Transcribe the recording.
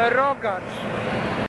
Ale rogacz!